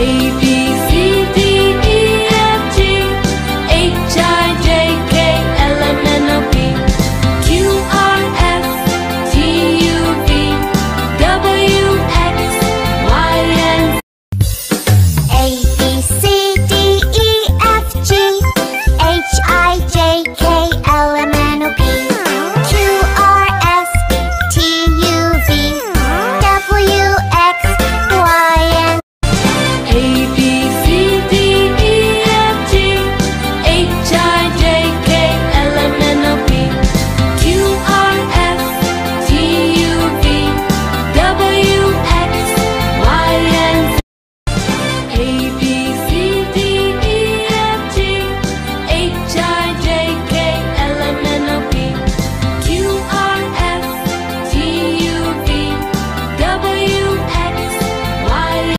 baby.